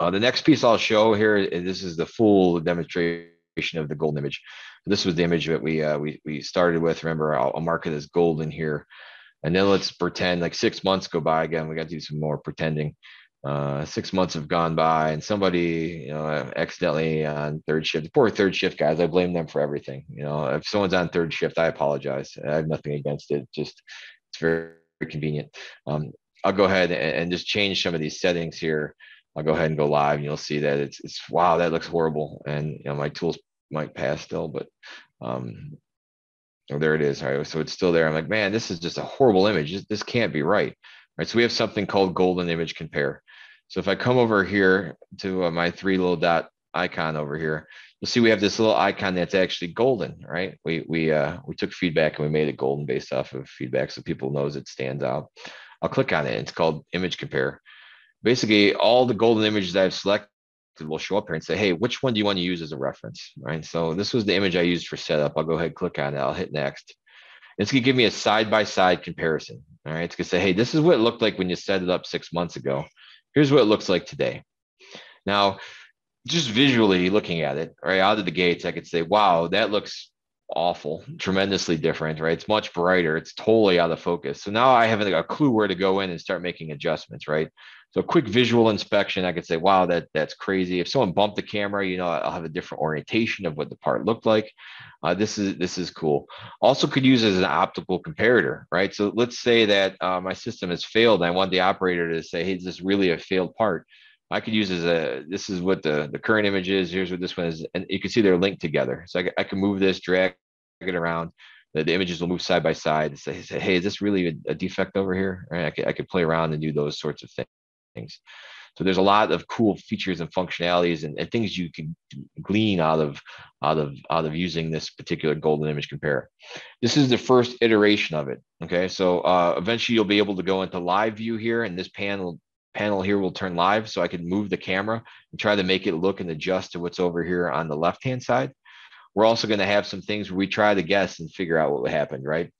Uh, the next piece I'll show here, this is the full demonstration of the golden image. This was the image that we uh, we we started with. Remember, I'll, I'll mark it as golden here, and then let's pretend like six months go by again. We got to do some more pretending. Uh, six months have gone by, and somebody, you know, accidentally on third shift. Poor third shift guys. I blame them for everything. You know, if someone's on third shift, I apologize. I have nothing against it. Just it's very, very convenient. Um, I'll go ahead and, and just change some of these settings here. I'll go ahead and go live and you'll see that it's, it's wow, that looks horrible. And you know, my tools might pass still, but um, oh, there it is. All right, so it's still there. I'm like, man, this is just a horrible image. This, this can't be right. Right. So we have something called golden image compare. So if I come over here to uh, my three little dot icon over here, you'll see we have this little icon that's actually golden, right? We we uh, we took feedback and we made it golden based off of feedback, so people knows it stands out. I'll click on it. It's called image compare. Basically, all the golden images I've selected will show up here and say, hey, which one do you want to use as a reference, right? So this was the image I used for setup. I'll go ahead and click on it. I'll hit next. It's gonna give me a side-by-side comparison. All right, it's gonna say, hey, this is what it looked like when you set it up six months ago. Here's what it looks like today. Now, just visually looking at it, right out of the gates, I could say, wow, that looks awful, tremendously different, right? It's much brighter. It's totally out of focus. So now I have a clue where to go in and start making adjustments, right? So a quick visual inspection, I could say, wow, that that's crazy. If someone bumped the camera, you know, I'll have a different orientation of what the part looked like. Uh, this is this is cool. Also could use as an optical comparator, right? So let's say that uh, my system has failed. And I want the operator to say, hey, is this really a failed part? I could use as a, this is what the, the current image is. Here's what this one is. And you can see they're linked together. So I, I can move this, drag it around. The, the images will move side by side and say, say hey, is this really a, a defect over here? Right? I could, I could play around and do those sorts of things. So there's a lot of cool features and functionalities and, and, things you can glean out of out of out of using this particular golden image compare. This is the first iteration of it. Okay, so uh, eventually you'll be able to go into live view here, and this panel panel here will turn live so I can move the camera and try to make it look and adjust to what's over here on the left-hand side. We're also going to have some things where we try to guess and figure out what happened, right?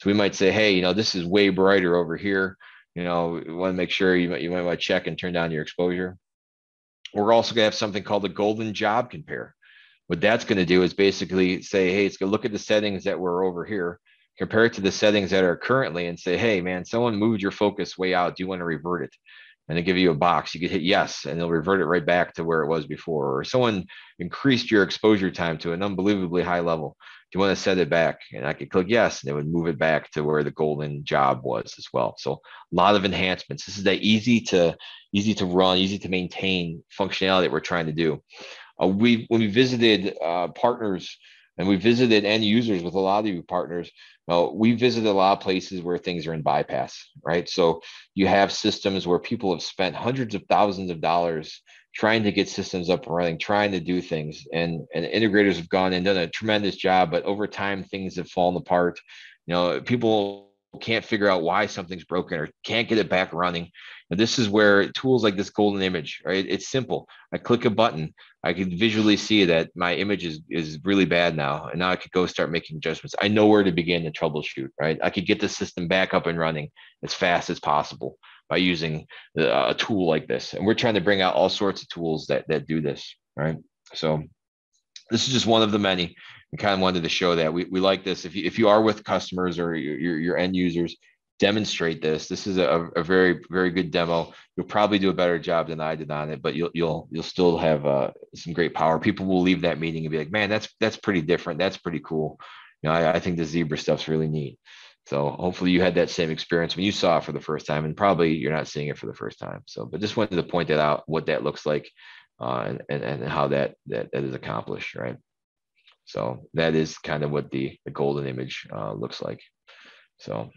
So we might say, hey, you know, this is way brighter over here. You know, you want to make sure you you might want to check and turn down your exposure. We're also going to have something called the golden job compare. What that's going to do is basically say, hey, it's going to look at the settings that were over here, compare it to the settings that are currently and say, hey, man, someone moved your focus way out. Do you want to revert it? And they give you a box. You could hit yes, and they'll revert it right back to where it was before. Or someone increased your exposure time to an unbelievably high level. Do you want to set it back? And I could click yes, and it would move it back to where the golden job was as well. So a lot of enhancements. This is that easy to easy to run, easy to maintain functionality that we're trying to do. Uh, we when we visited uh, partners and we visited end users with a lot of you partners well, we visited a lot of places where things are in bypass, right? So you have systems where people have spent hundreds of thousands of dollars trying to get systems up and running, trying to do things, and and integrators have gone and done a tremendous job, but over time things have fallen apart. You know, people can't figure out why something's broken or can't get it back running. And this is where tools like this golden image, right? It's simple. I click a button, I can visually see that my image is, is really bad now. And now I could go start making adjustments. I know where to begin to troubleshoot, right? I could get the system back up and running as fast as possible by using uh, a tool like this. And we're trying to bring out all sorts of tools that, that do this, right? So this is just one of the many. and kind of wanted to show that we, we like this. If you, if you are with customers or your, your end users, demonstrate this. This is a, a very very good demo. You'll probably do a better job than I did on it, but you'll you'll you'll still have uh, some great power. People will leave that meeting and be like, "Man, that's that's pretty different. That's pretty cool." You know, I, I think the zebra stuff's really neat. So hopefully you had that same experience when you saw it for the first time, and probably you're not seeing it for the first time. So, but just wanted to point that out, what that looks like, uh, and, and and how that that that is accomplished, right? So that is kind of what the the golden image uh, looks like. So.